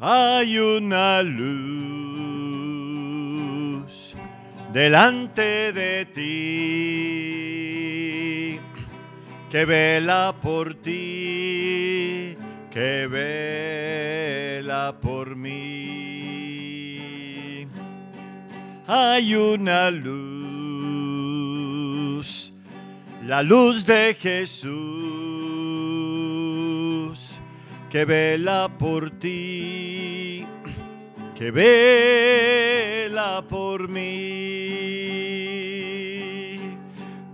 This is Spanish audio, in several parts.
hay una luz delante de ti que vela por ti, que vela por mí. Hay una luz, la luz de Jesús, que vela por ti, que vela por mí.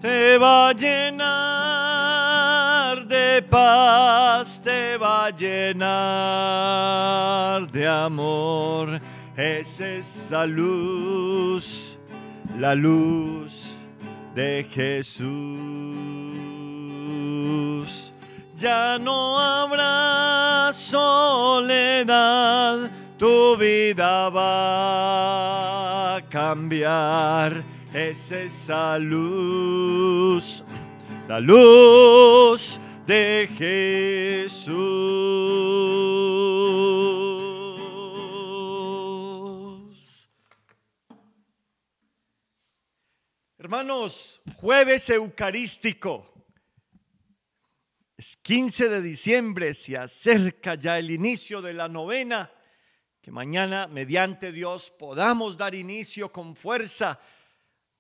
Te va a llenar de paz, te va a llenar de amor. Es esa luz, la luz de Jesús. Ya no habrá soledad, tu vida va a cambiar. Es esa luz, la luz de Jesús. Hermanos, jueves eucarístico. Es 15 de diciembre, se acerca ya el inicio de la novena, que mañana, mediante Dios, podamos dar inicio con fuerza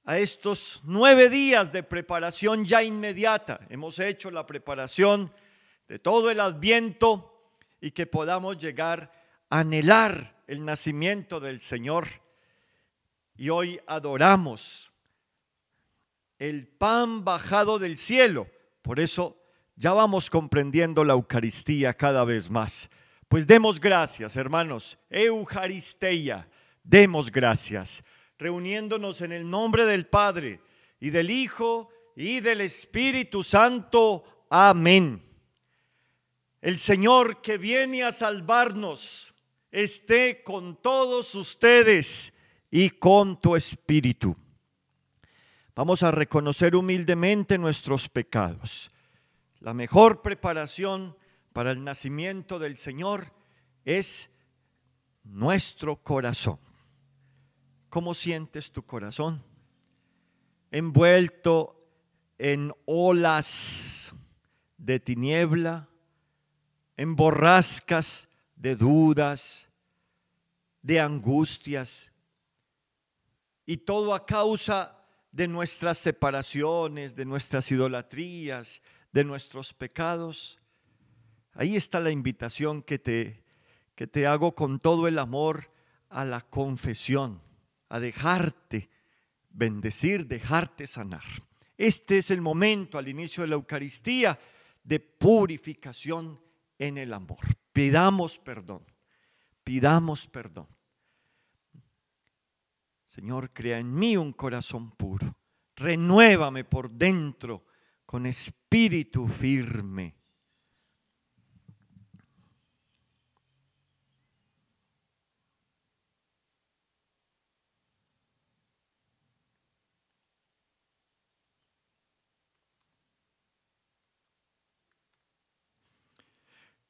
a estos nueve días de preparación ya inmediata. Hemos hecho la preparación de todo el adviento y que podamos llegar a anhelar el nacimiento del Señor. Y hoy adoramos el pan bajado del cielo. Por eso ya vamos comprendiendo la Eucaristía cada vez más. Pues demos gracias, hermanos. Eucaristía, demos gracias reuniéndonos en el nombre del Padre y del Hijo y del Espíritu Santo. Amén. El Señor que viene a salvarnos esté con todos ustedes y con tu espíritu. Vamos a reconocer humildemente nuestros pecados. La mejor preparación para el nacimiento del Señor es nuestro corazón. ¿Cómo sientes tu corazón? Envuelto en olas de tiniebla, en borrascas de dudas, de angustias, y todo a causa de nuestras separaciones, de nuestras idolatrías, de nuestros pecados. Ahí está la invitación que te, que te hago con todo el amor a la confesión a dejarte bendecir, dejarte sanar. Este es el momento al inicio de la Eucaristía de purificación en el amor. Pidamos perdón, pidamos perdón. Señor, crea en mí un corazón puro. Renuévame por dentro con espíritu firme.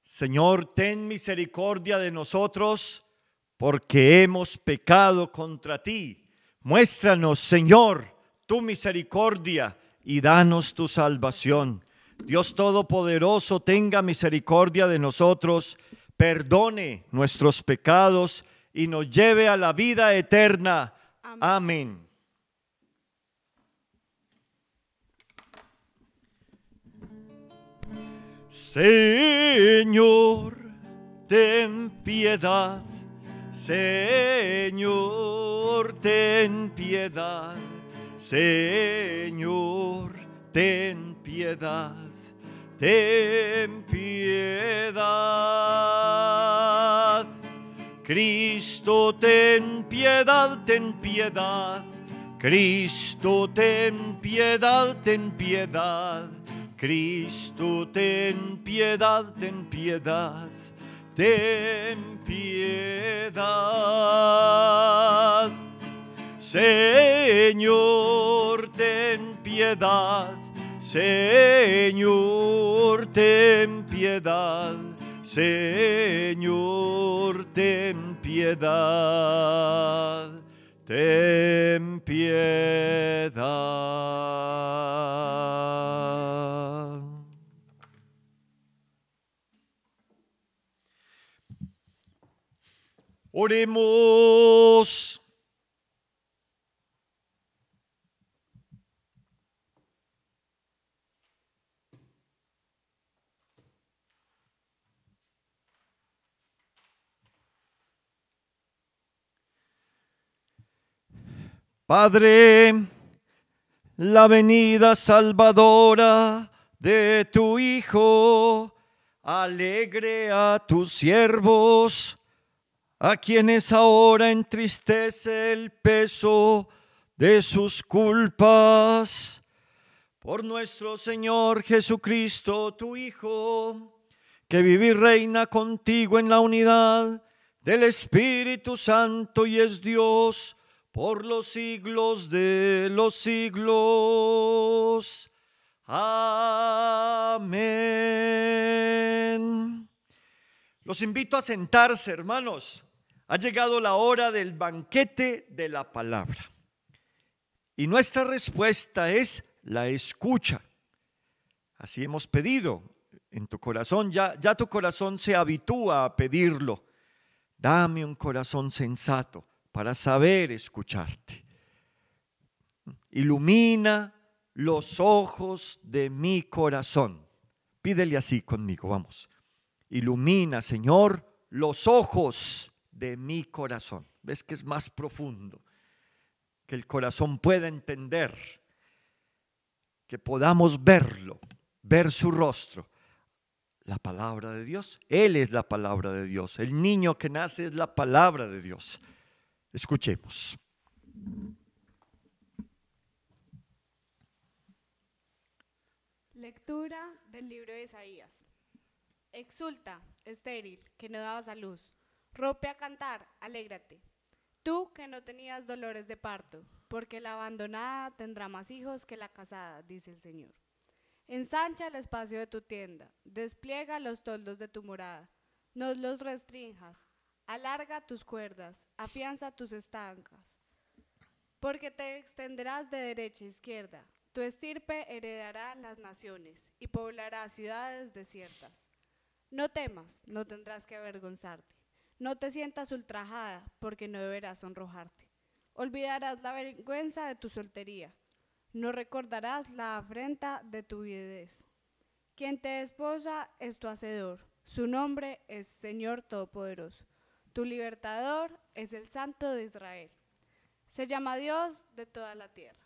Señor, ten misericordia de nosotros porque hemos pecado contra ti. Muéstranos, Señor, tu misericordia y danos tu salvación. Dios Todopoderoso, tenga misericordia de nosotros, perdone nuestros pecados y nos lleve a la vida eterna. Amén. Señor, ten piedad. Señor, ten piedad. Señor, ten piedad. Ten piedad. Cristo, ten piedad, ten piedad. Cristo, ten piedad, ten piedad. Cristo, ten piedad, ten piedad, ten piedad. Señor, ten piedad, Señor, ten piedad, Señor, ten piedad, ten piedad. Oremos. Padre, la venida salvadora de tu Hijo, alegre a tus siervos, a quienes ahora entristece el peso de sus culpas. Por nuestro Señor Jesucristo, tu Hijo, que vive y reina contigo en la unidad del Espíritu Santo y es Dios por los siglos de los siglos. Amén. Los invito a sentarse, hermanos. Ha llegado la hora del banquete de la palabra. Y nuestra respuesta es la escucha. Así hemos pedido. En tu corazón ya ya tu corazón se habitúa a pedirlo. Dame un corazón sensato para saber escucharte. Ilumina los ojos de mi corazón. Pídele así conmigo, vamos. Ilumina, Señor, los ojos de mi corazón. ¿Ves que es más profundo? Que el corazón pueda entender, que podamos verlo, ver su rostro. La palabra de Dios, Él es la palabra de Dios. El niño que nace es la palabra de Dios. Escuchemos. Lectura del libro de Isaías. Exulta, estéril, que no dabas a luz. Rompe a cantar, alégrate. Tú que no tenías dolores de parto, porque la abandonada tendrá más hijos que la casada, dice el Señor. Ensancha el espacio de tu tienda, despliega los toldos de tu morada, no los restrinjas, Alarga tus cuerdas, afianza tus estancas, porque te extenderás de derecha a izquierda. Tu estirpe heredará las naciones y poblará ciudades desiertas. No temas, no tendrás que avergonzarte. No te sientas ultrajada, porque no deberás sonrojarte. Olvidarás la vergüenza de tu soltería. No recordarás la afrenta de tu viudez. Quien te esposa es tu hacedor. Su nombre es Señor Todopoderoso. Tu libertador es el Santo de Israel. Se llama Dios de toda la tierra.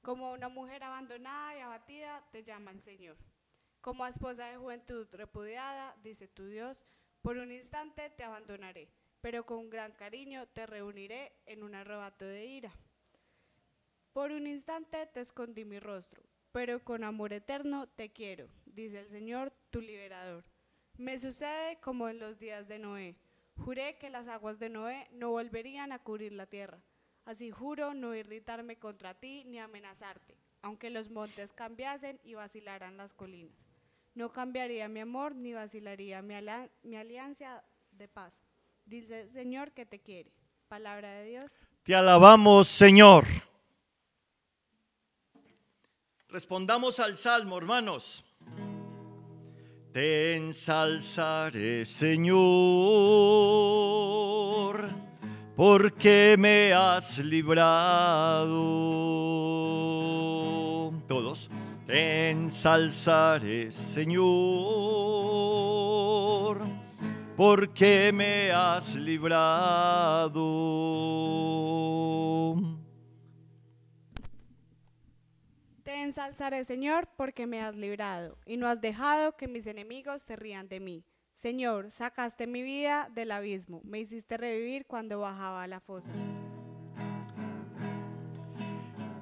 Como una mujer abandonada y abatida, te llama el Señor. Como esposa de juventud repudiada, dice tu Dios, por un instante te abandonaré, pero con gran cariño te reuniré en un arrebato de ira. Por un instante te escondí mi rostro, pero con amor eterno te quiero, dice el Señor, tu liberador. Me sucede como en los días de Noé Juré que las aguas de Noé no volverían a cubrir la tierra. Así juro no irritarme contra ti ni amenazarte, aunque los montes cambiasen y vacilaran las colinas. No cambiaría mi amor ni vacilaría mi, alianza de paz. Dice Señor que te quiere. Palabra de Dios. Te alabamos, Señor. Respondamos al salmo, hermanos. Te ensalzaré, Señor, porque me has librado. Todos, te ensalzaré, Señor, porque me has librado. Ensalzaré, Señor, porque me has librado y no has dejado que mis enemigos se rían de mí. Señor, sacaste mi vida del abismo, me hiciste revivir cuando bajaba a la fosa.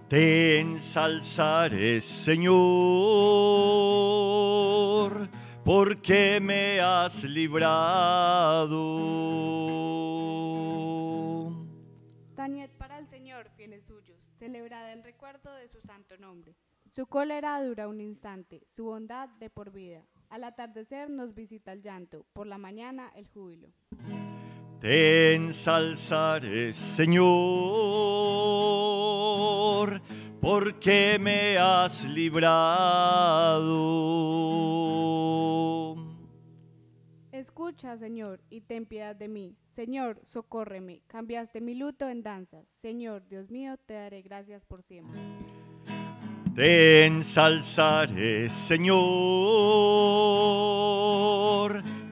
Te ensalzaré, Señor, porque me has librado. Tañed para el Señor, fieles suyos, celebrad el recuerdo de su santo nombre. Su cólera dura un instante, su bondad de por vida. Al atardecer nos visita el llanto, por la mañana el júbilo. Te ensalzaré, Señor, porque me has librado. Señor, y ten piedad de mí. Señor, socórreme. Cambiaste mi luto en danzas. Señor, Dios mío, te daré gracias por siempre. Te ensalzaré, Señor,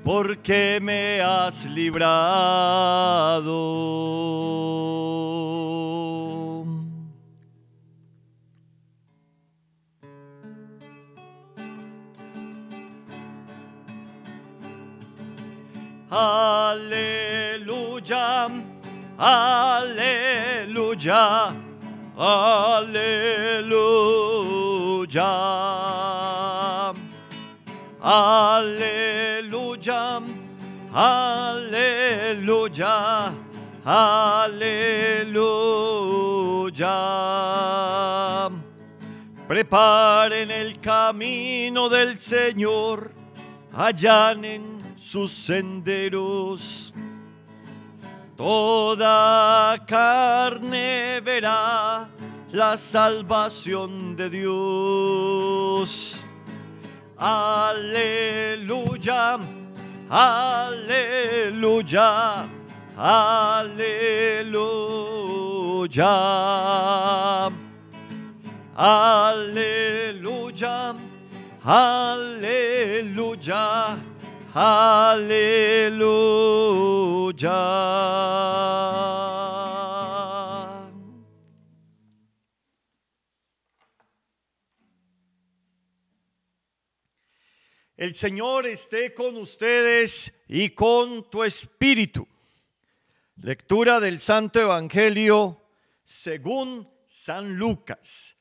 porque me has librado. Aleluya, aleluya, aleluya. Aleluya, aleluya, aleluya. Preparen el camino del Señor, allanen sus senderos. Toda carne verá la salvación de Dios. Aleluya, aleluya, aleluya. Aleluya, aleluya, aleluya. El Señor esté con ustedes y con tu espíritu. Lectura del Santo Evangelio según San Lucas.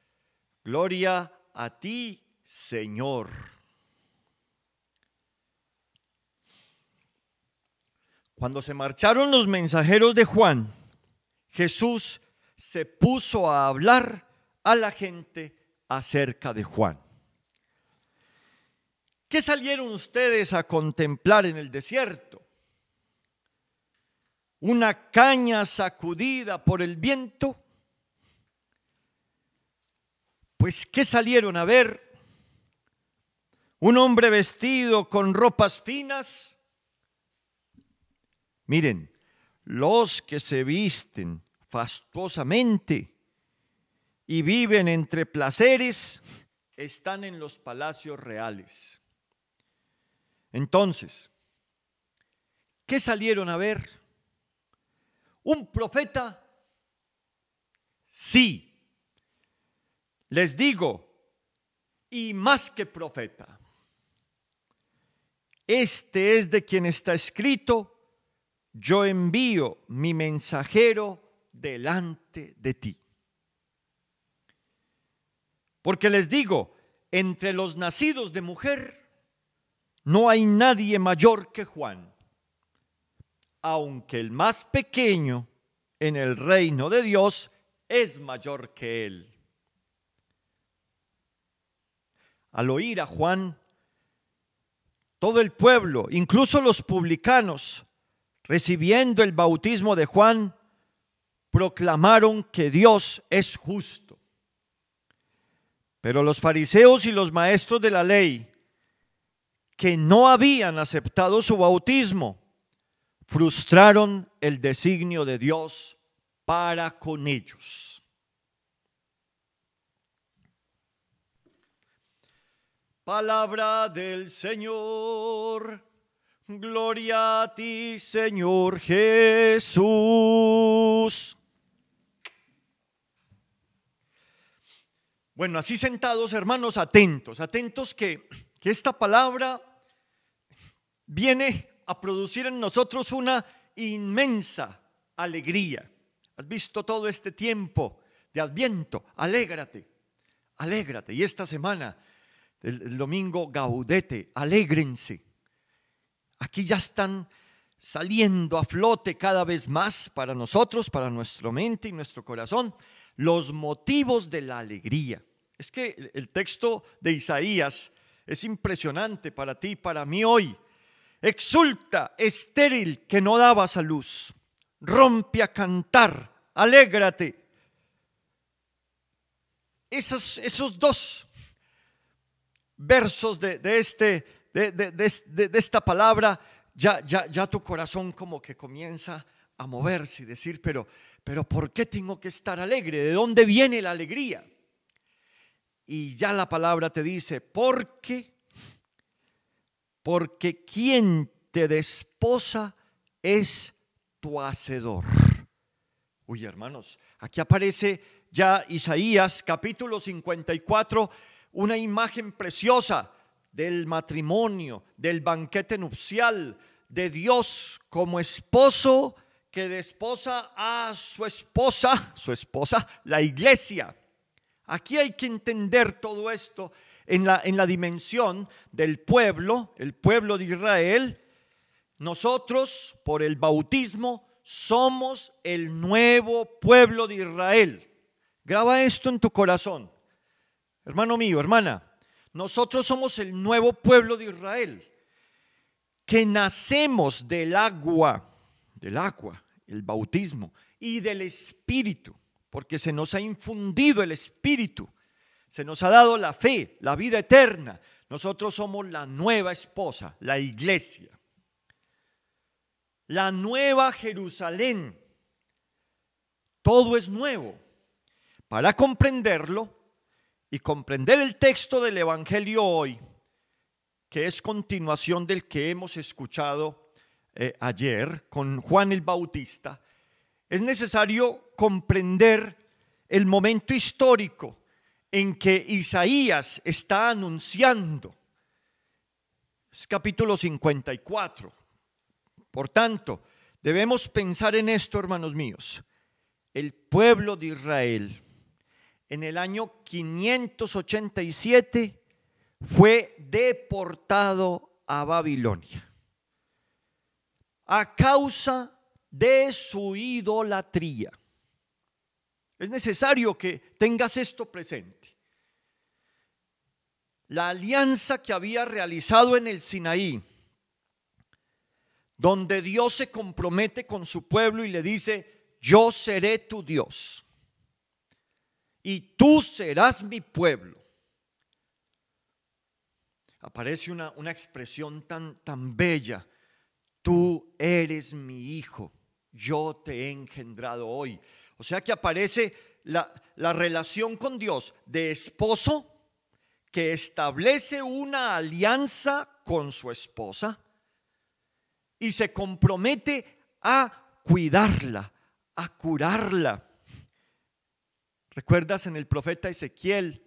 Gloria a ti, Señor. Cuando se marcharon los mensajeros de Juan, Jesús se puso a hablar a la gente acerca de Juan. ¿Qué salieron ustedes a contemplar en el desierto? ¿Una caña sacudida por el viento? Pues ¿qué salieron a ver? ¿Un hombre vestido con ropas finas? Miren, los que se visten fastuosamente y viven entre placeres están en los palacios reales. Entonces, ¿qué salieron a ver? ¿Un profeta? Sí. Les digo, y más que profeta. Este es de quien está escrito, yo envío mi mensajero delante de ti. Porque les digo, entre los nacidos de mujer, no hay nadie mayor que Juan, aunque el más pequeño en el reino de Dios es mayor que él. Al oír a Juan, todo el pueblo, incluso los publicanos, recibiendo el bautismo de Juan, proclamaron que Dios es justo. Pero los fariseos y los maestros de la ley, que no habían aceptado su bautismo, frustraron el designio de Dios para con ellos. Palabra del Señor. Gloria a ti, Señor Jesús. Bueno, así sentados, hermanos, atentos, atentos que, que esta palabra viene a producir en nosotros una inmensa alegría. ¿Has visto todo este tiempo de adviento? Alégrate, alégrate. Y esta semana, el, el domingo, gaudete, alégrense. Aquí ya están saliendo a flote cada vez más para nosotros, para nuestra mente y nuestro corazón, los motivos de la alegría. Es que el texto de Isaías es impresionante para ti y para mí hoy. Exulta, estéril, que no dabas a luz. Rompe a cantar, alégrate. Esos, esos dos versos de, este, de, de, esta palabra, ya, ya, ya tu corazón como que comienza a moverse y decir, pero, pero ¿por qué tengo que estar alegre? ¿De dónde viene la alegría? Y ya la palabra te dice, porque, porque quien te desposa es tu hacedor. Uy, hermanos, aquí aparece ya Isaías capítulo 54, una imagen preciosa del matrimonio, del banquete nupcial, de Dios como esposo que desposa a su esposa, su esposa, la iglesia. Aquí hay que entender todo esto en la, en la dimensión del pueblo, el pueblo de Israel. Nosotros, por el bautismo, somos el nuevo pueblo de Israel. Graba esto en tu corazón. Hermano mío, hermana, nosotros somos el nuevo pueblo de Israel, que nacemos del agua, del agua, el bautismo, y del Espíritu porque se nos ha infundido el Espíritu, se nos ha dado la fe, la vida eterna. Nosotros somos la nueva esposa, la iglesia. La nueva Jerusalén. Todo es nuevo. Para comprenderlo y comprender el texto del Evangelio hoy, que es continuación del que hemos escuchado eh, ayer con Juan el Bautista, es necesario comprender el momento histórico en que Isaías está anunciando. Es capítulo 54. Por tanto, debemos pensar en esto, hermanos míos. El pueblo de Israel en el año 587 fue deportado a Babilonia a causa de su idolatría. Es necesario que tengas esto presente. La alianza que había realizado en el Sinaí, donde Dios se compromete con su pueblo y le dice, yo seré tu Dios y tú serás mi pueblo. Aparece una, una expresión tan, tan bella, tú eres mi hijo yo te he engendrado hoy. O sea que aparece la, relación con Dios de esposo que establece una alianza con su esposa y se compromete a cuidarla, a curarla. ¿Recuerdas en el profeta Ezequiel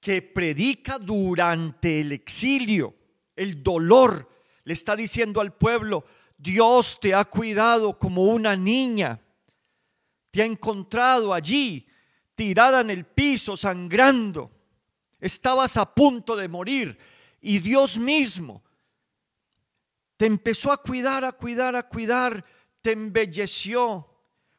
que predica durante el exilio el dolor? Le está diciendo al pueblo, Dios te ha cuidado como una niña. Te ha encontrado allí, tirada en el piso, sangrando. Estabas a punto de morir y Dios mismo te empezó a cuidar, a cuidar, a cuidar. Te embelleció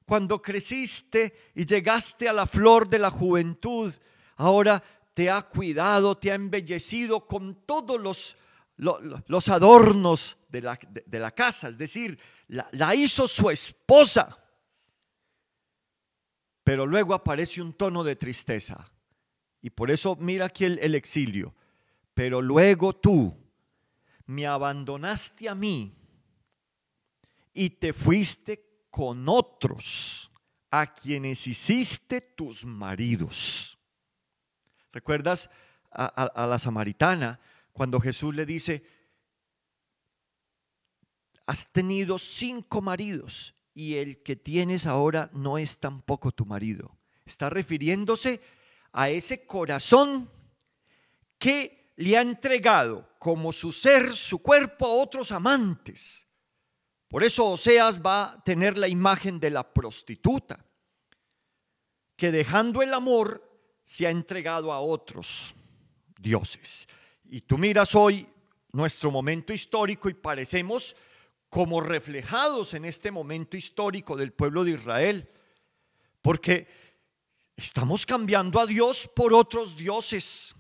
cuando creciste y llegaste a la flor de la juventud. Ahora te ha cuidado, te ha embellecido con todos los los adornos de la, casa, es decir, la, hizo su esposa. Pero luego aparece un tono de tristeza. Y por eso mira aquí el, exilio. Pero luego tú me abandonaste a mí y te fuiste con otros a quienes hiciste tus maridos. ¿Recuerdas a la samaritana? cuando Jesús le dice, has tenido cinco maridos y el que tienes ahora no es tampoco tu marido. Está refiriéndose a ese corazón que le ha entregado como su ser, su cuerpo a otros amantes. Por eso Oseas va a tener la imagen de la prostituta, que dejando el amor se ha entregado a otros dioses. Y tú miras hoy nuestro momento histórico y parecemos como reflejados en este momento histórico del pueblo de Israel, porque Estamos cambiando a Dios por otros dioses.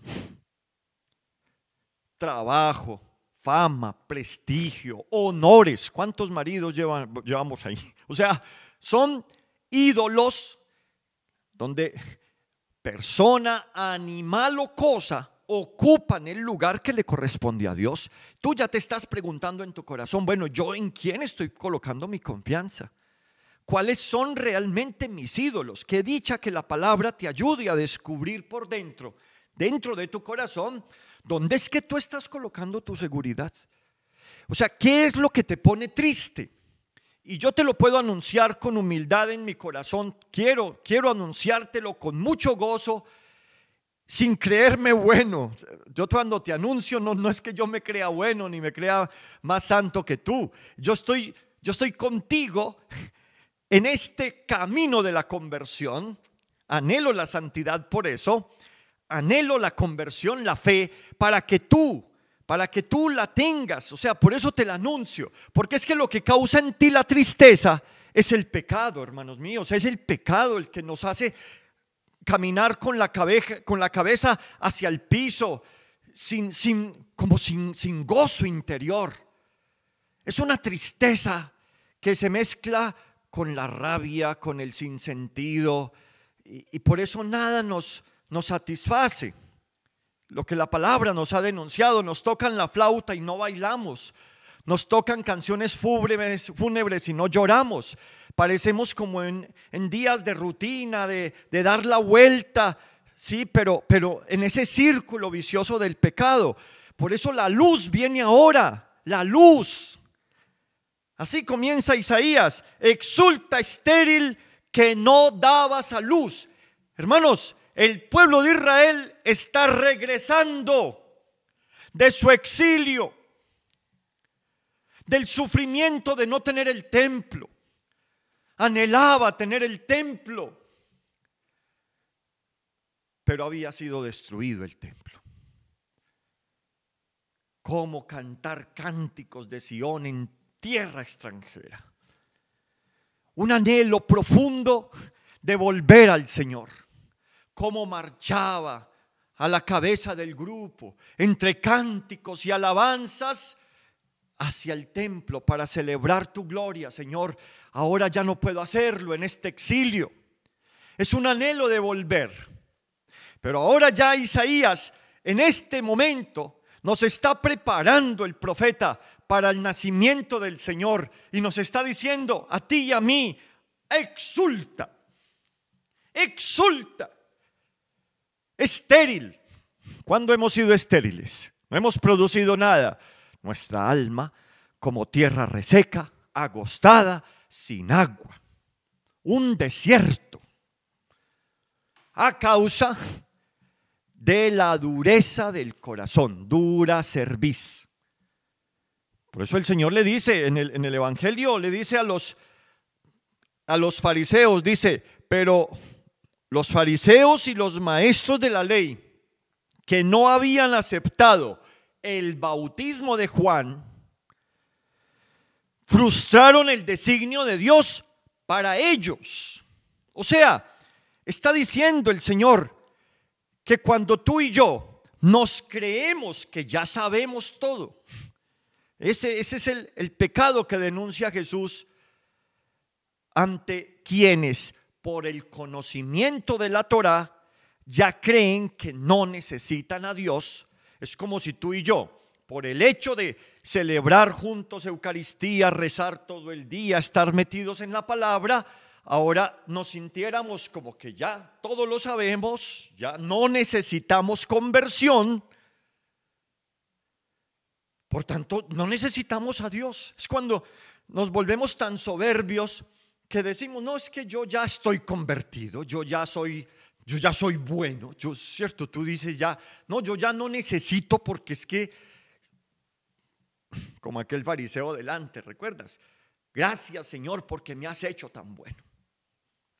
Trabajo, fama, prestigio, honores. ¿Cuántos maridos llevamos ahí? O sea, son ídolos donde persona, animal o cosa ocupan el lugar que le corresponde a Dios. Tú ya te estás preguntando en tu corazón, bueno, ¿yo en quién estoy colocando mi confianza? ¿Cuáles son realmente mis ídolos? Qué dicha que la palabra te ayude a descubrir por dentro, dentro de tu corazón, dónde es que tú estás colocando tu seguridad. O sea, ¿qué es lo que te pone triste? Y yo te lo puedo anunciar con humildad en mi corazón. Quiero, quiero anunciártelo con mucho gozo sin creerme bueno. Yo cuando te anuncio no, es que yo me crea bueno ni me crea más santo que tú. Yo estoy, yo estoy contigo en este camino de la conversión. Anhelo la santidad por eso. Anhelo la conversión, la fe, para que tú, para que tú la tengas. O sea, por eso te la anuncio. Porque es que lo que causa en ti la tristeza es el pecado, hermanos míos. Es el pecado el que nos hace caminar con la cabeza, hacia el piso, sin, sin, como sin, sin gozo interior. Es una tristeza que se mezcla con la rabia, con el sinsentido, y por eso nada nos, nos satisface. Lo que la palabra nos ha denunciado, nos tocan la flauta y no bailamos, nos tocan canciones fúnebres, y no lloramos, parecemos como en, días de rutina, de, dar la vuelta, sí, pero, pero en ese círculo vicioso del pecado. Por eso la luz viene ahora, la luz. Así comienza Isaías, exulta estéril que no dabas a luz. Hermanos, el pueblo de Israel está regresando de su exilio, del sufrimiento de no tener el templo, anhelaba tener el templo, pero había sido destruido el templo. ¿Cómo cantar cánticos de Sión en tierra extranjera? Un anhelo profundo de volver al Señor. Cómo marchaba a la cabeza del grupo entre cánticos y alabanzas hacia el templo para celebrar tu gloria, Señor ahora ya no puedo hacerlo en este exilio. Es un anhelo de volver. Pero ahora ya Isaías, en este momento, nos está preparando el profeta para el nacimiento del Señor y nos está diciendo a ti y a mí, exulta, exulta, estéril. ¿Cuándo hemos sido estériles? No hemos producido nada. Nuestra alma como tierra reseca, agostada, sin agua, un desierto, a causa de la dureza del corazón, dura cerviz. Por eso el Señor le dice en el, en el Evangelio, le dice a los, a los fariseos, dice, pero los fariseos y los maestros de la ley que no habían aceptado el bautismo de Juan, frustraron el designio de Dios para ellos. O sea, está diciendo el Señor que cuando tú y yo nos creemos que ya sabemos todo, ese, ese es el, el pecado que denuncia Jesús ante quienes por el conocimiento de la Torah ya creen que no necesitan a Dios. Es como si tú y yo, por el hecho de celebrar juntos Eucaristía, rezar todo el día, estar metidos en la palabra, ahora nos sintiéramos como que ya todo lo sabemos, ya no necesitamos conversión. Por tanto, no necesitamos a Dios. Es cuando nos volvemos tan soberbios que decimos, no, es que yo ya estoy convertido, yo ya soy, yo ya soy bueno. Yo, cierto, tú dices ya, no, yo ya no necesito porque es que como aquel fariseo delante, ¿recuerdas? Gracias Señor porque me has hecho tan bueno.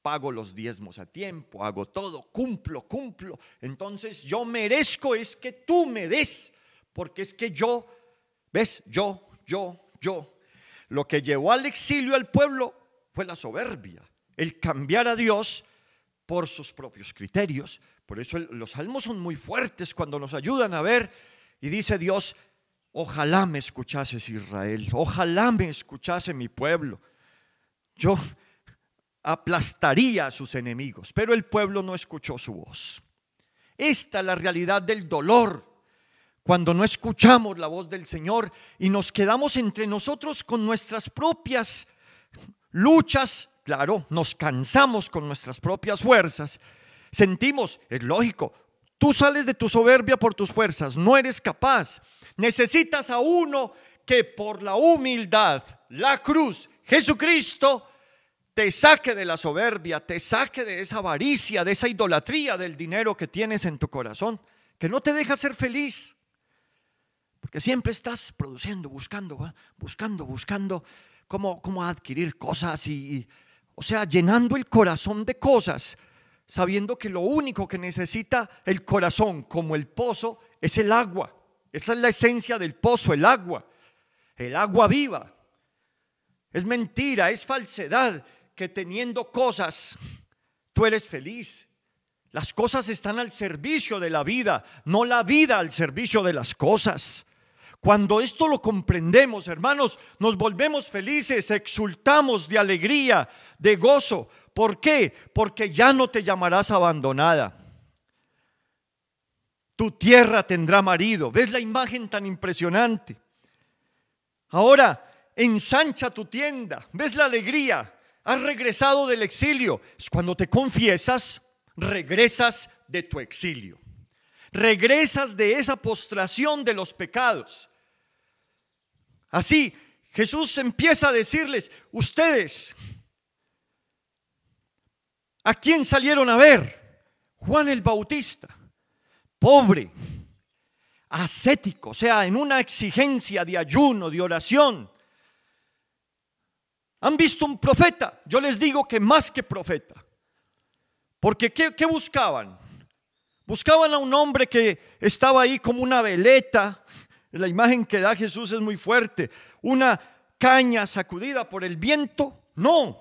Pago los diezmos a tiempo, hago todo, cumplo, cumplo. Entonces yo merezco es que tú me des, porque es que yo, ves, yo, yo, yo. Lo que llevó al exilio al pueblo fue la soberbia, el cambiar a Dios por sus propios criterios. Por eso los salmos son muy fuertes cuando nos ayudan a ver y dice Dios, ojalá me escuchases Israel, ojalá me escuchase mi pueblo. Yo aplastaría a sus enemigos, pero el pueblo no escuchó su voz. Esta es la realidad del dolor cuando no escuchamos la voz del Señor y nos quedamos entre nosotros con nuestras propias luchas, claro, nos cansamos con nuestras propias fuerzas, sentimos, es lógico, tú sales de tu soberbia por tus fuerzas, no eres capaz, necesitas a uno que por la humildad, la cruz, Jesucristo, te saque de la soberbia, te saque de esa avaricia, de esa idolatría del dinero que tienes en tu corazón, que no te deja ser feliz. Porque siempre estás produciendo, buscando, buscando, buscando cómo, cómo adquirir cosas y, o sea, llenando el corazón de cosas, sabiendo que lo único que necesita el corazón, como el pozo, es el agua. Esa es la esencia del pozo, el agua. El agua viva. Es mentira, es falsedad que teniendo cosas tú eres feliz. Las cosas están al servicio de la vida, no la vida al servicio de las cosas. Cuando esto lo comprendemos, hermanos, nos volvemos felices, exultamos de alegría, de gozo. ¿Por qué? Porque ya no te llamarás abandonada. Tu tierra tendrá marido. ¿Ves la imagen tan impresionante? Ahora, ensancha tu tienda. ¿Ves la alegría? Has regresado del exilio. Cuando te confiesas, regresas de tu exilio regresas de esa postración de los pecados. Así, Jesús empieza a decirles, ustedes, ¿a quién salieron a ver? Juan el Bautista, pobre, ascético, o sea, en una exigencia de ayuno, de oración. ¿Han visto un profeta? Yo les digo que más que profeta. Porque ¿qué, qué buscaban? Buscaban a un hombre que estaba ahí como una veleta. La imagen que da Jesús es muy fuerte. Una caña sacudida por el viento. No.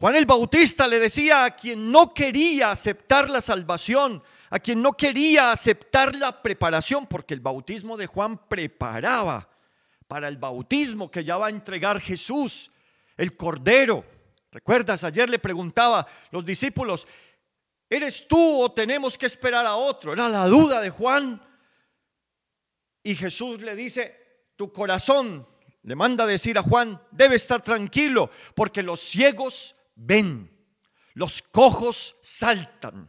Juan el Bautista le decía a quien no quería aceptar la salvación, a quien no quería aceptar la preparación, porque el bautismo de Juan preparaba para el bautismo que ya va a entregar Jesús, el Cordero. ¿Recuerdas? Ayer le preguntaba los discípulos, ¿Eres tú o tenemos que esperar a otro? Era la duda de Juan. Y Jesús le dice, tu corazón, le manda decir a Juan, debe estar tranquilo porque los ciegos ven, los cojos saltan.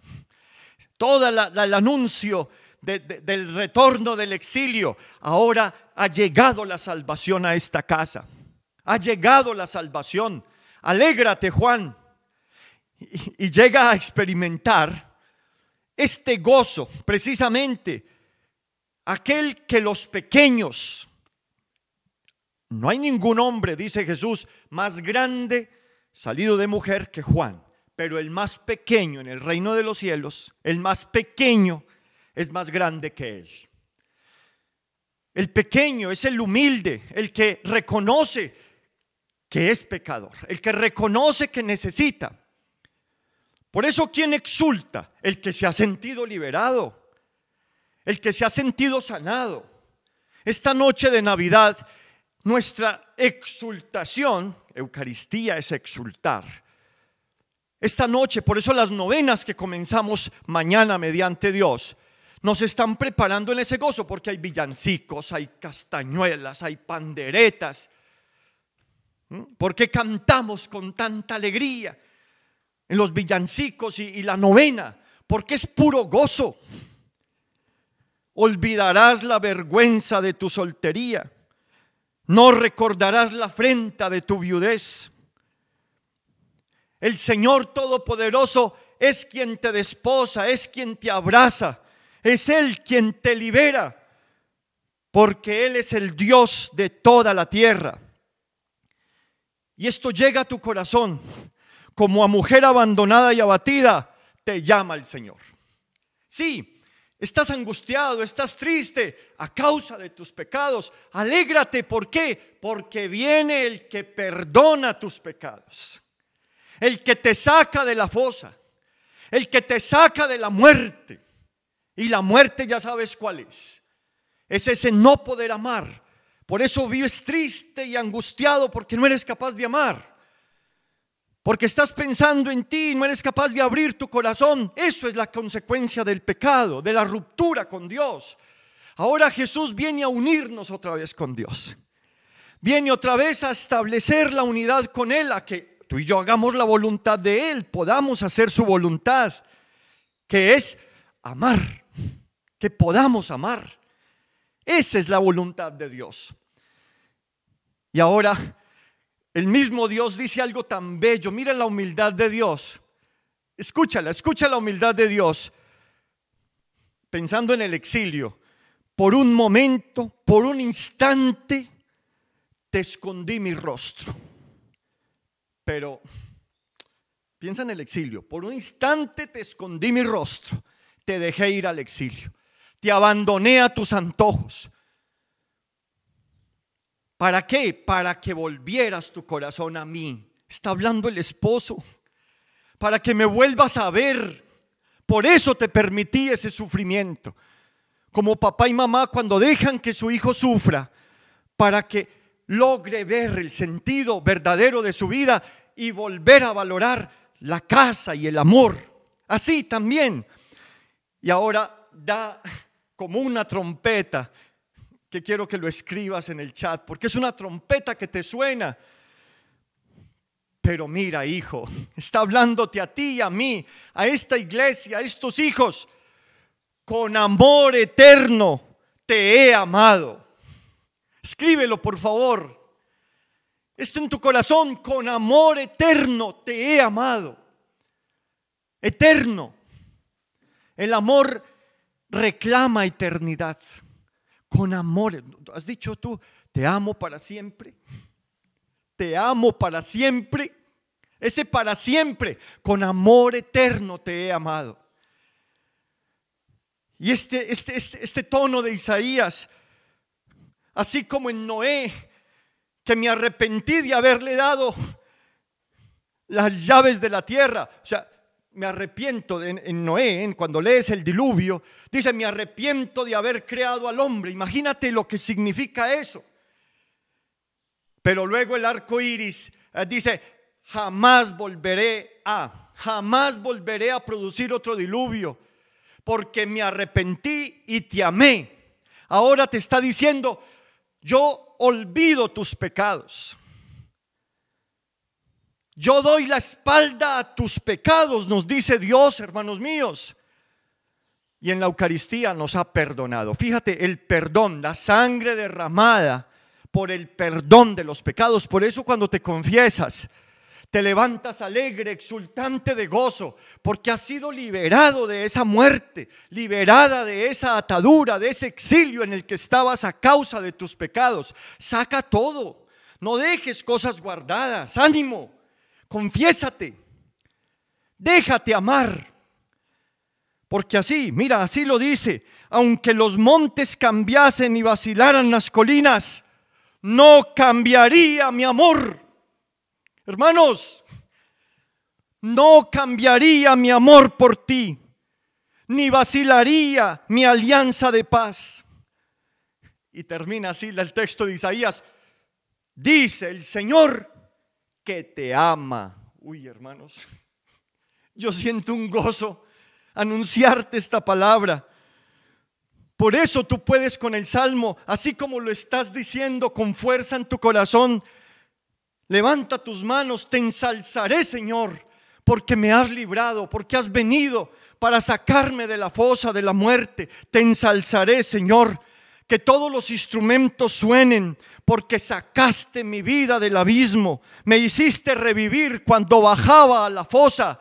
Todo el anuncio del retorno del exilio, ahora ha llegado la salvación a esta casa. Ha llegado la salvación. Alégrate, Juan y, llega a experimentar este gozo, precisamente aquel que los pequeños, no hay ningún hombre, dice Jesús, más grande salido de mujer que Juan, pero el más pequeño en el reino de los cielos, el más pequeño es más grande que él. El pequeño es el humilde, el que reconoce que es pecador, el que reconoce que necesita. Por eso, ¿quién exulta? El que se ha sentido liberado, el que se ha sentido sanado. Esta noche de Navidad, nuestra exultación, Eucaristía es exultar. Esta noche, por eso las novenas que comenzamos mañana mediante Dios, nos están preparando en ese gozo, porque hay villancicos, hay castañuelas, hay panderetas. ¿Mm? Porque cantamos con tanta alegría? En los villancicos y, la novena, porque es puro gozo. Olvidarás la vergüenza de tu soltería, no recordarás la afrenta de tu viudez. El Señor Todopoderoso es quien te desposa, es quien te abraza, es Él quien te libera, porque Él es el Dios de toda la tierra. Y esto llega a tu corazón como a mujer abandonada y abatida, te llama el Señor. Sí, estás angustiado, estás triste a causa de tus pecados. Alégrate, ¿por qué? Porque viene el que perdona tus pecados, el que te saca de la fosa, el que te saca de la muerte. Y la muerte ya sabes cuál es. Es ese no poder amar. Por eso vives triste y angustiado porque no eres capaz de amar. Porque estás pensando en ti y no eres capaz de abrir tu corazón. Eso es la consecuencia del pecado, de la ruptura con Dios. Ahora Jesús viene a unirnos otra vez con Dios. Viene otra vez a establecer la unidad con Él, a que tú y yo hagamos la voluntad de Él, podamos hacer su voluntad, que es amar, que podamos amar. Esa es la voluntad de Dios. Y ahora el mismo Dios dice algo tan bello. Mira la humildad de Dios. Escúchala, escucha la humildad de Dios. Pensando en el exilio, por un momento, por un instante, te escondí mi rostro. Pero piensa en el exilio. Por un instante te escondí mi rostro. Te dejé ir al exilio. Te abandoné a tus antojos. ¿Para qué? Para que volvieras tu corazón a mí. Está hablando el esposo. Para que me vuelvas a ver. Por eso te permití ese sufrimiento. Como papá y mamá cuando dejan que su hijo sufra. Para que logre ver el sentido verdadero de su vida y volver a valorar la casa y el amor. Así también. Y ahora da como una trompeta que quiero que lo escribas en el chat, porque es una trompeta que te suena. Pero mira, hijo, está hablándote a ti y a mí, a esta iglesia, a estos hijos. Con amor eterno te he amado. Escríbelo, por favor. Esto en tu corazón, con amor eterno te he amado. Eterno. El amor reclama eternidad con amor. ¿Has dicho tú, te amo para siempre? Te amo para siempre. Ese para siempre, con amor eterno te he amado. Y este, este, este, este tono de Isaías, así como en Noé, que me arrepentí de haberle dado las llaves de la tierra. O sea, me arrepiento en, Noé, cuando lees el diluvio, dice, me arrepiento de haber creado al hombre. Imagínate lo que significa eso. Pero luego el arco iris eh, dice, jamás volveré a, jamás volveré a producir otro diluvio, porque me arrepentí y te amé. Ahora te está diciendo, yo olvido tus pecados. Yo doy la espalda a tus pecados, nos dice Dios, hermanos míos. Y en la Eucaristía nos ha perdonado. Fíjate, el perdón, la sangre derramada por el perdón de los pecados. Por eso cuando te confiesas, te levantas alegre, exultante de gozo, porque has sido liberado de esa muerte, liberada de esa atadura, de ese exilio en el que estabas a causa de tus pecados. Saca todo, no dejes cosas guardadas, ánimo confiésate, déjate amar. Porque así, mira, así lo dice, aunque los montes cambiasen y vacilaran las colinas, no cambiaría mi amor. Hermanos, no cambiaría mi amor por ti, ni vacilaría mi alianza de paz. Y termina así el texto de Isaías. Dice el Señor, que te ama. Uy, hermanos, yo siento un gozo anunciarte esta palabra. Por eso tú puedes con el salmo, así como lo estás diciendo con fuerza en tu corazón, levanta tus manos, te ensalzaré, Señor, porque me has librado, porque has venido para sacarme de la fosa de la muerte. Te ensalzaré, Señor, que todos los instrumentos suenen, porque sacaste mi vida del abismo, me hiciste revivir cuando bajaba a la fosa,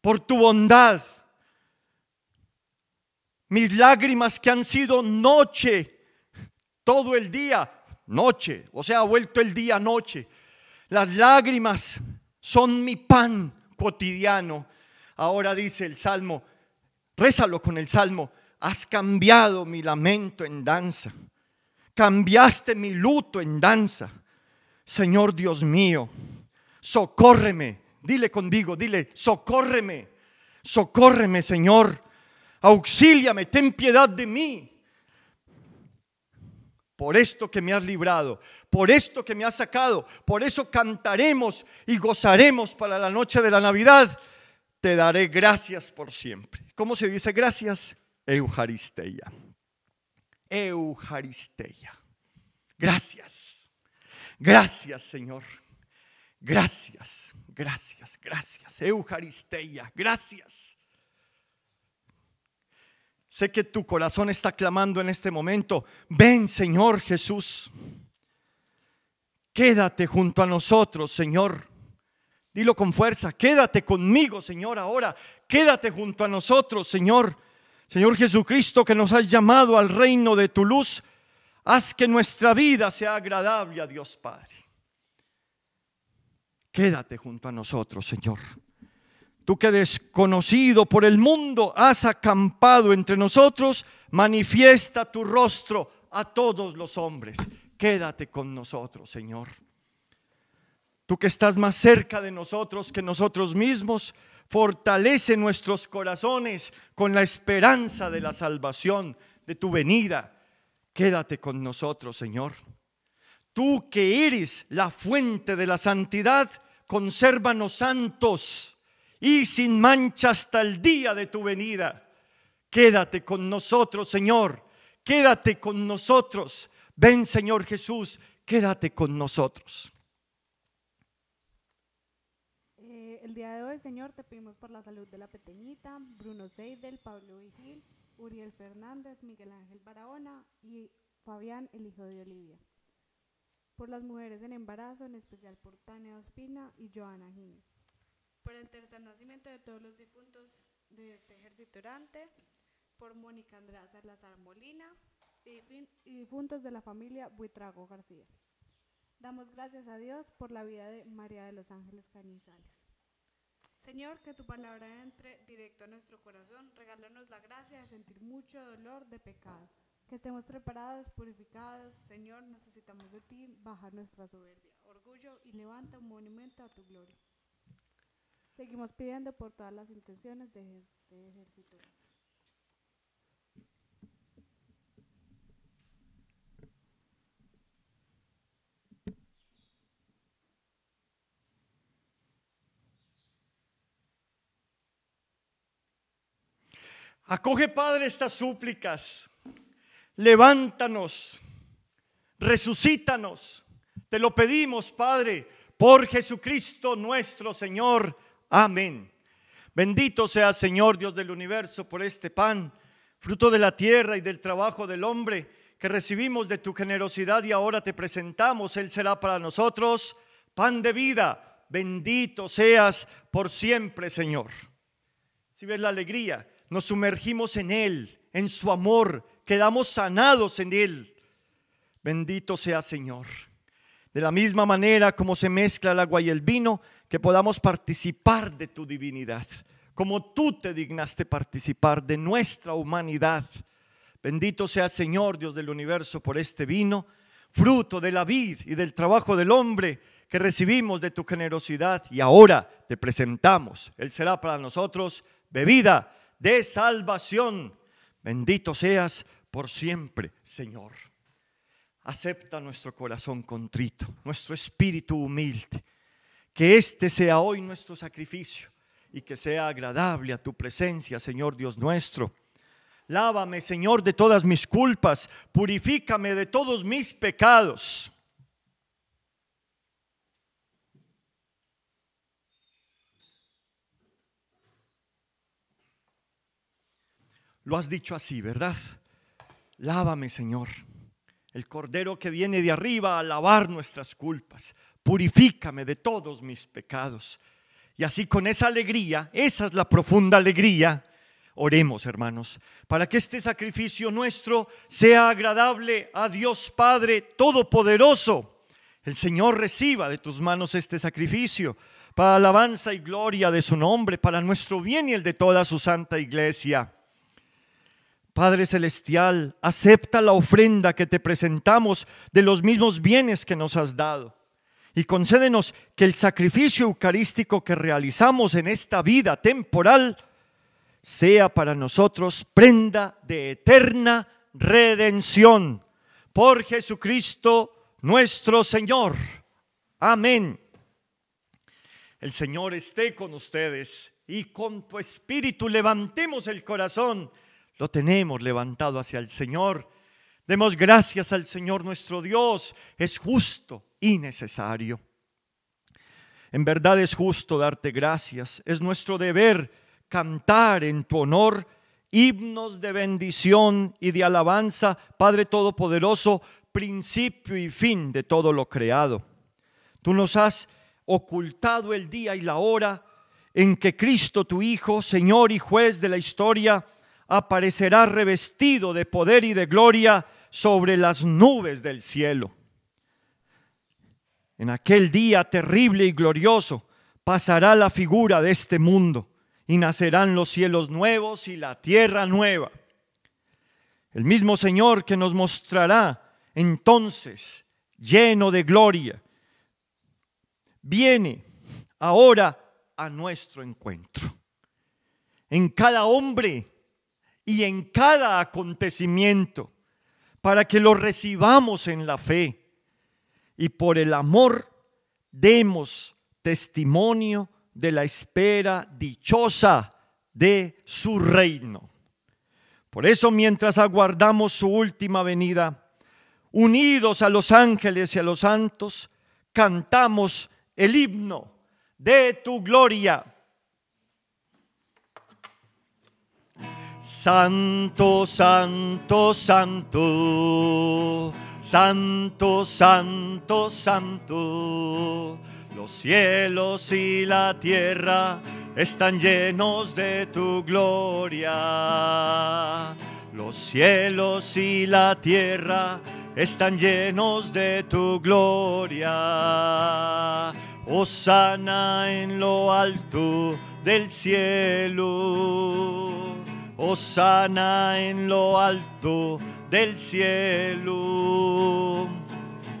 por tu bondad. Mis lágrimas que han sido noche, todo el día, noche, o sea, ha vuelto el día noche. Las lágrimas son mi pan cotidiano. Ahora dice el Salmo, rézalo con el Salmo, has cambiado mi lamento en danza cambiaste mi luto en danza. Señor Dios mío, socórreme Dile conmigo, dile, socórreme, socórreme, Señor. Auxíliame, ten piedad de mí. Por esto que me has librado, por esto que me has sacado, por eso cantaremos y gozaremos para la noche de la Navidad. Te daré gracias por siempre. ¿Cómo se dice gracias? Eujaristía. Eujaristía. Gracias. Gracias, Señor. Gracias, gracias, gracias. Eujaristía, gracias. Sé que tu corazón está clamando en este momento, ven Señor Jesús, quédate junto a nosotros, Señor. Dilo con fuerza, quédate conmigo, Señor, ahora. Quédate junto a nosotros, Señor. Señor Jesucristo, que nos has llamado al reino de tu luz, haz que nuestra vida sea agradable a Dios Padre. Quédate junto a nosotros, Señor. Tú que desconocido por el mundo has acampado entre nosotros, manifiesta tu rostro a todos los hombres. Quédate con nosotros, Señor. Tú que estás más cerca de nosotros que nosotros mismos, fortalece nuestros corazones con la esperanza de la salvación, de tu venida. Quédate con nosotros, Señor. Tú que eres la fuente de la santidad, consérvanos santos y sin mancha hasta el día de tu venida. Quédate con nosotros, Señor. Quédate con nosotros. Ven, Señor Jesús, quédate con nosotros. Eh, el día de hoy, Señor, te pedimos por la salud de la pequeñita, Bruno Seidel, Pablo Vigil, Uriel Fernández, Miguel Ángel Barahona y Fabián, el hijo de Olivia por las mujeres en embarazo, en especial por Tania Ospina y Joana Gini, por el tercer nacimiento de todos los difuntos de este ejército orante, por Mónica Andrea Salazar Molina y, difuntos de la familia Buitrago García. Damos gracias a Dios por la vida de María de los Ángeles Cañizales. Señor, que tu palabra entre directo a nuestro corazón, regálanos la gracia de sentir mucho dolor de pecado que estemos preparados, purificados. Señor, necesitamos de ti, bajar nuestra soberbia, orgullo y levanta un monumento a tu gloria. Seguimos pidiendo por todas las intenciones de este ejército. Acoge, Padre, estas súplicas levántanos, resucítanos. Te lo pedimos, Padre, por Jesucristo nuestro Señor. Amén. Bendito sea, Señor Dios del universo, por este pan, fruto de la tierra y del trabajo del hombre que recibimos de tu generosidad y ahora te presentamos. Él será para nosotros pan de vida. Bendito seas por siempre, Señor. Si ves la alegría, nos sumergimos en Él, en su amor, quedamos sanados en Él. Bendito sea Señor. De la misma manera como se mezcla el agua y el vino, que podamos participar de tu divinidad, como tú te dignaste participar de nuestra humanidad. Bendito sea Señor, Dios del universo, por este vino, fruto de la vid y del trabajo del hombre que recibimos de tu generosidad y ahora te presentamos. Él será para nosotros bebida de salvación. Bendito seas por siempre, Señor. Acepta nuestro corazón contrito, nuestro espíritu humilde. Que este sea hoy nuestro sacrificio y que sea agradable a tu presencia, Señor Dios nuestro. Lávame, Señor, de todas mis culpas, purifícame de todos mis pecados. Lo has dicho así, ¿verdad? Lávame, Señor, el Cordero que viene de arriba a lavar nuestras culpas. Purifícame de todos mis pecados. Y así con esa alegría, esa es la profunda alegría, oremos, hermanos, para que este sacrificio nuestro sea agradable a Dios Padre Todopoderoso. El Señor reciba de tus manos este sacrificio para alabanza y gloria de su nombre, para nuestro bien y el de toda su santa iglesia. Padre Celestial, acepta la ofrenda que te presentamos de los mismos bienes que nos has dado y concédenos que el sacrificio eucarístico que realizamos en esta vida temporal sea para nosotros prenda de eterna redención. Por Jesucristo nuestro Señor. Amén. El Señor esté con ustedes y con tu espíritu levantemos el corazón. Lo tenemos levantado hacia el Señor. Demos gracias al Señor nuestro Dios. Es justo y necesario. En verdad es justo darte gracias. Es nuestro deber cantar en tu honor himnos de bendición y de alabanza, Padre Todopoderoso, principio y fin de todo lo creado. Tú nos has ocultado el día y la hora en que Cristo, tu Hijo, Señor y juez de la historia, aparecerá revestido de poder y de gloria sobre las nubes del cielo. En aquel día terrible y glorioso pasará la figura de este mundo y nacerán los cielos nuevos y la tierra nueva. El mismo Señor que nos mostrará entonces lleno de gloria, viene ahora a nuestro encuentro. En cada hombre y en cada acontecimiento, para que lo recibamos en la fe y por el amor demos testimonio de la espera dichosa de su reino. Por eso mientras aguardamos su última venida, unidos a los ángeles y a los santos, cantamos el himno de tu gloria. Santo, santo, santo Santo, santo, santo, los cielos y la tierra están llenos de tu gloria. Los cielos y la tierra están llenos de tu gloria. Osana en lo alto del cielo. Osana en lo alto del cielo.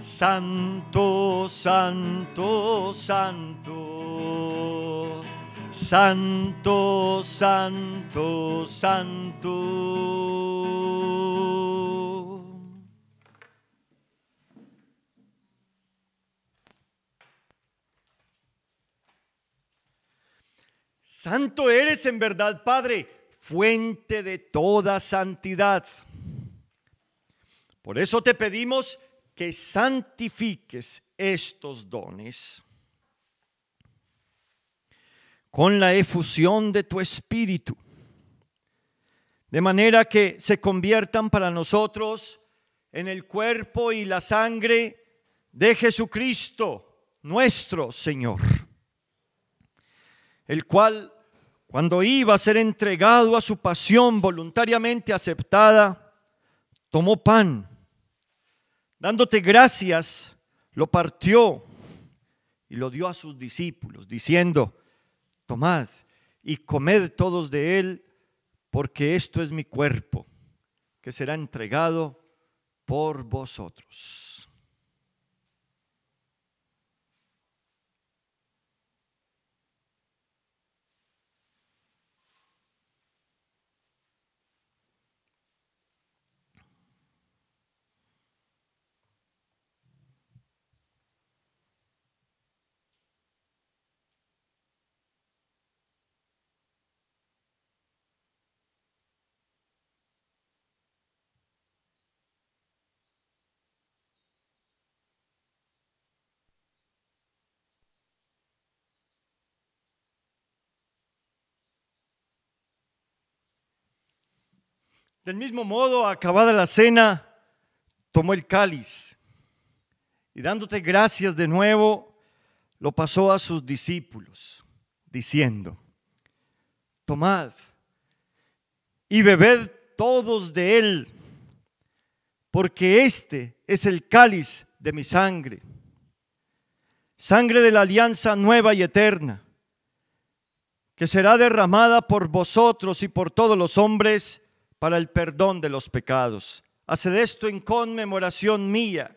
Santo, santo, santo. Santo, santo, santo. Santo eres en verdad, Padre, fuente de toda santidad. Por eso te pedimos que santifiques estos dones con la efusión de tu espíritu, de manera que se conviertan para nosotros en el cuerpo y la sangre de Jesucristo, nuestro Señor, el cual, cuando iba a ser entregado a su pasión voluntariamente aceptada, tomó pan Dándote gracias, lo partió y lo dio a sus discípulos, diciendo, tomad y comed todos de él, porque esto es mi cuerpo, que será entregado por vosotros. Del mismo modo, acabada la cena, tomó el cáliz y dándote gracias de nuevo, lo pasó a sus discípulos, diciendo, tomad y bebed todos de él, porque este es el cáliz de mi sangre, sangre de la alianza nueva y eterna, que será derramada por vosotros y por todos los hombres para el perdón de los pecados. Haced esto en conmemoración mía.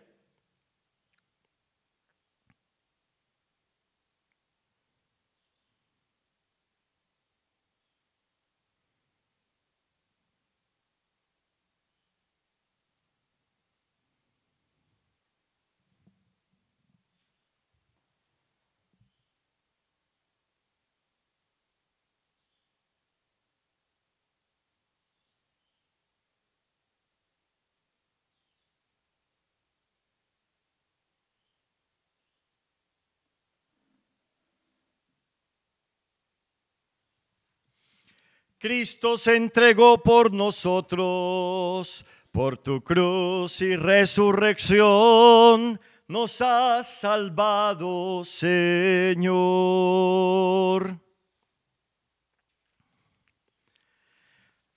Cristo se entregó por nosotros, por tu cruz y resurrección nos has salvado, Señor.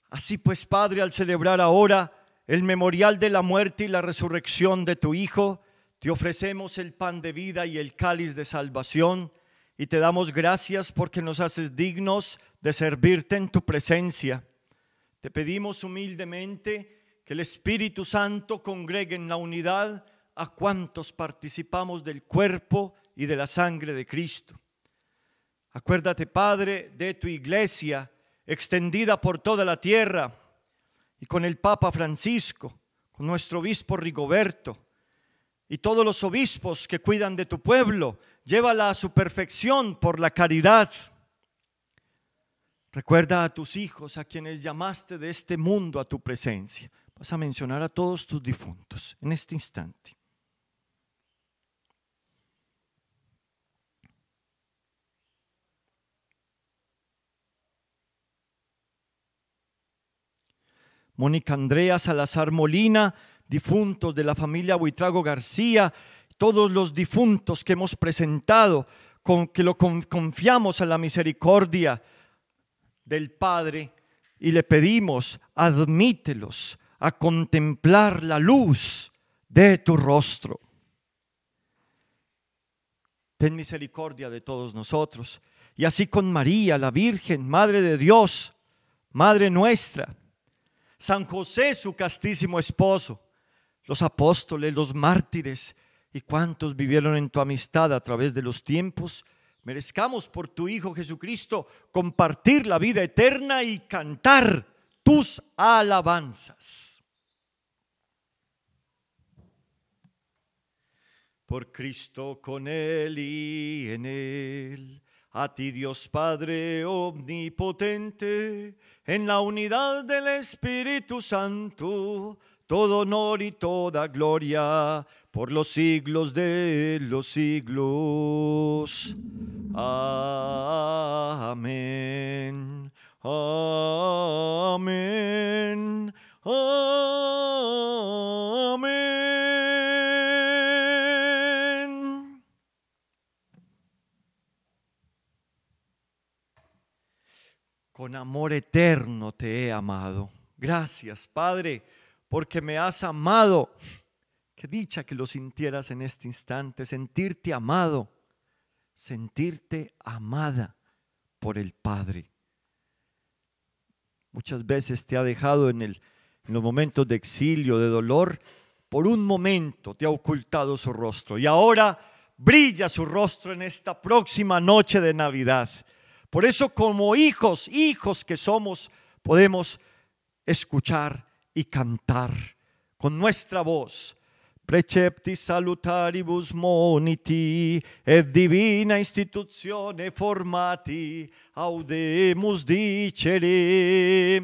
Así pues, Padre, al celebrar ahora el memorial de la muerte y la resurrección de tu Hijo, te ofrecemos el pan de vida y el cáliz de salvación y te damos gracias porque nos haces dignos de servirte en tu presencia. Te pedimos humildemente que el Espíritu Santo congregue en la unidad a cuantos participamos del cuerpo y de la sangre de Cristo. Acuérdate, Padre, de tu iglesia extendida por toda la tierra y con el Papa Francisco, con nuestro obispo Rigoberto y todos los obispos que cuidan de tu pueblo. Llévala a su perfección por la caridad. Recuerda a tus hijos, a quienes llamaste de este mundo a tu presencia. Vas a mencionar a todos tus difuntos en este instante. Mónica Andrea Salazar Molina, difuntos de la familia Buitrago García, todos los difuntos que hemos presentado, con que lo confiamos a la misericordia del Padre y le pedimos, admítelos a contemplar la luz de tu rostro. Ten misericordia de todos nosotros. Y así con María, la Virgen, Madre de Dios, Madre nuestra, San José, su castísimo esposo, los apóstoles, los mártires y cuantos vivieron en tu amistad a través de los tiempos, merezcamos por tu Hijo Jesucristo compartir la vida eterna y cantar tus alabanzas. Por Cristo con Él y en Él, a ti Dios Padre omnipotente, en la unidad del Espíritu Santo, todo honor y toda gloria por los siglos de los siglos. Amén. Amén. Amén. Con amor eterno te he amado. Gracias, Padre, porque me has amado Dicha que lo sintieras en este instante, sentirte amado, sentirte amada por el Padre. Muchas veces te ha dejado en, el, en los momentos de exilio, de dolor, por un momento te ha ocultado su rostro y ahora brilla su rostro en esta próxima noche de Navidad. Por eso como hijos, hijos que somos, podemos escuchar y cantar con nuestra voz precepti salutaribus moniti, et divina institutione formati, audemus dicere.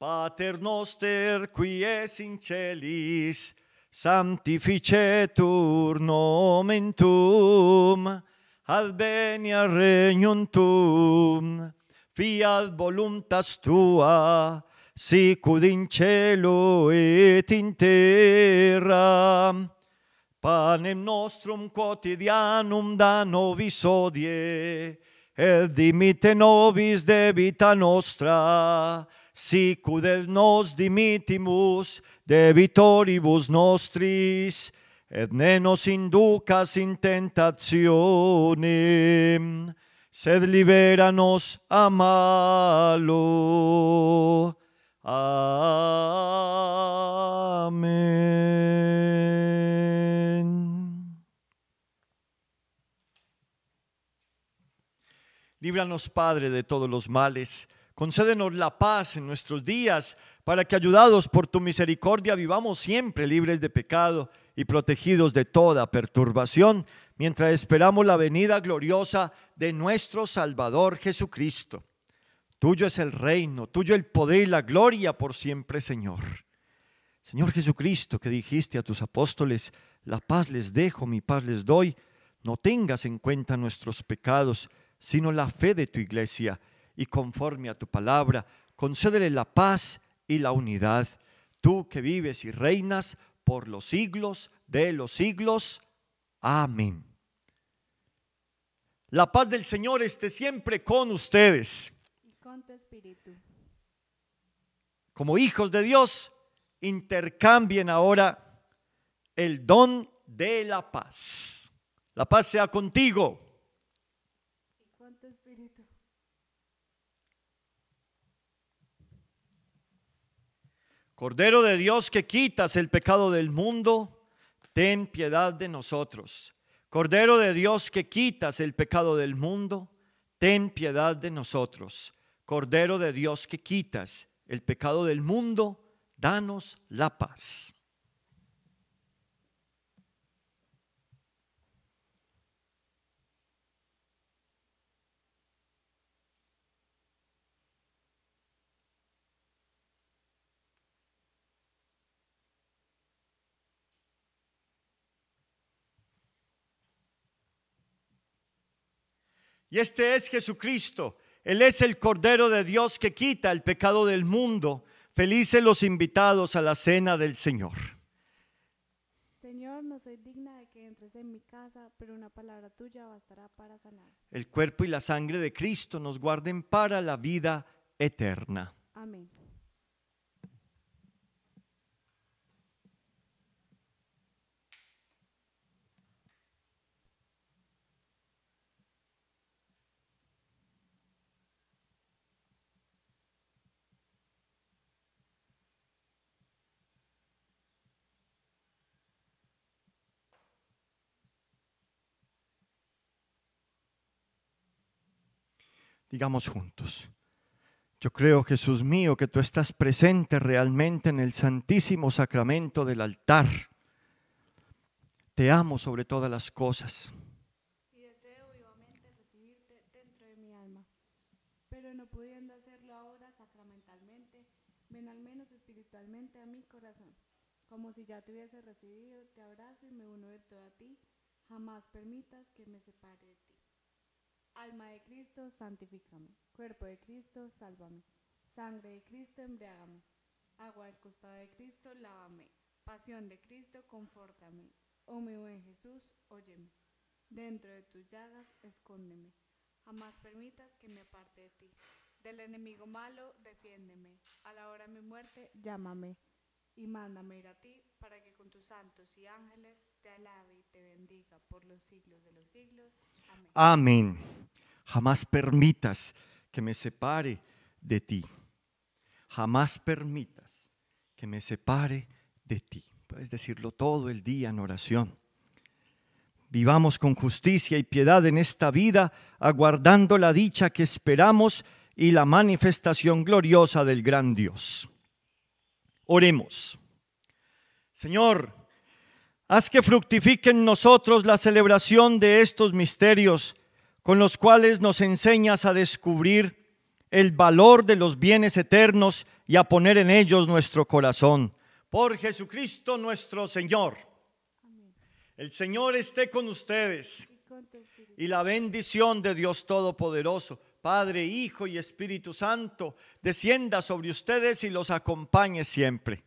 Pater noster, qui es in celis, sanctificetur nomen Tuum, advenia regnum Tuum, fiat voluntas Tua, sicud in cielo et in terra. Panem nostrum quotidianum da nobis odie, et dimite nobis debita nostra, sicud et nos dimitimus debitoribus nostris, et ne nos inducas in tentationem, sed liberanos a malo. Amén. Líbranos, Padre, de todos los males. Concédenos la paz en nuestros días, para que, ayudados por tu misericordia, vivamos siempre libres de pecado y protegidos de toda perturbación, mientras esperamos la venida gloriosa de nuestro Salvador Jesucristo. Tuyo es el reino, tuyo el poder y la gloria por siempre, Señor. Señor Jesucristo, que dijiste a tus apóstoles, la paz les dejo, mi paz les doy, no tengas en cuenta nuestros pecados, sino la fe de tu iglesia, y conforme a tu palabra, concédele la paz y la unidad. Tú que vives y reinas por los siglos de los siglos. Amén. La paz del Señor esté siempre con ustedes. Con tu espíritu. Como hijos de Dios, intercambien ahora el don de la paz. La paz sea contigo. Y con tu espíritu. Cordero de Dios que quitas el pecado del mundo, ten piedad de nosotros. Cordero de Dios que quitas el pecado del mundo, ten piedad de nosotros. Cordero de Dios que quitas el pecado del mundo, danos la paz. Y este es Jesucristo. Él es el Cordero de Dios que quita el pecado del mundo. Felices los invitados a la cena del Señor. Señor, no soy digna de que entres en mi casa, pero una palabra tuya bastará para sanar. El cuerpo y la sangre de Cristo nos guarden para la vida eterna. Amén. Digamos juntos. Yo creo, Jesús mío, que tú estás presente realmente en el santísimo sacramento del altar. Te amo sobre todas las cosas. Y deseo vivamente recibirte dentro de mi alma. Pero no pudiendo hacerlo ahora sacramentalmente, ven al menos espiritualmente a mi corazón. Como si ya te hubiese recibido, te abrazo y me uno de todo a ti. Jamás permitas que me separe. Alma de Cristo, santifícame. Cuerpo de Cristo, sálvame. Sangre de Cristo, embriágame. Agua del costado de Cristo, lávame. Pasión de Cristo, confórtame. Oh mi buen Jesús, óyeme. Dentro de tus llagas, escóndeme. Jamás permitas que me aparte de ti. Del enemigo malo, defiéndeme. A la hora de mi muerte, llámame. Y mándame ir a ti, para que con tus santos y ángeles te alabe y te bendiga por los siglos de los siglos. Amén. Amén. Jamás permitas que me separe de ti. Jamás permitas que me separe de ti. Puedes decirlo todo el día en oración. Vivamos con justicia y piedad en esta vida, aguardando la dicha que esperamos y la manifestación gloriosa del gran Dios. Oremos. Señor, haz que fructifique en nosotros la celebración de estos misterios con los cuales nos enseñas a descubrir el valor de los bienes eternos y a poner en ellos nuestro corazón. Por Jesucristo nuestro Señor. El Señor esté con ustedes Y la bendición de Dios Todopoderoso, Padre, Hijo y Espíritu Santo, descienda sobre ustedes y los acompañe siempre.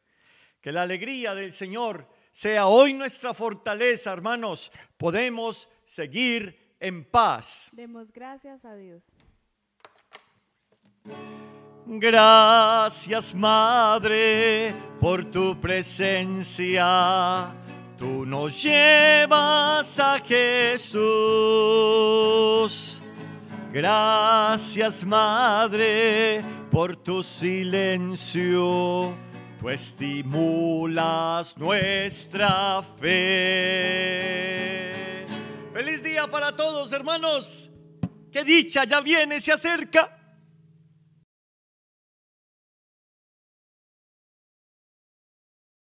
Que la alegría del Señor sea hoy nuestra fortaleza, hermanos. Podemos seguir en paz. Demos gracias a Dios. Gracias, Madre, por tu presencia. Tú nos llevas a Jesús. Gracias, Madre, por tu silencio. Tú estimulas nuestra fe. Feliz día para todos, hermanos. Qué dicha ya viene, se acerca.